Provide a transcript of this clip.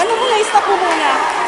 ano mo na-stop mo muna?